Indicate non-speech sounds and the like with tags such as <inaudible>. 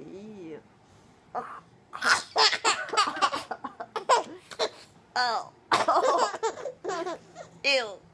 Ew. oh. <laughs> Ew.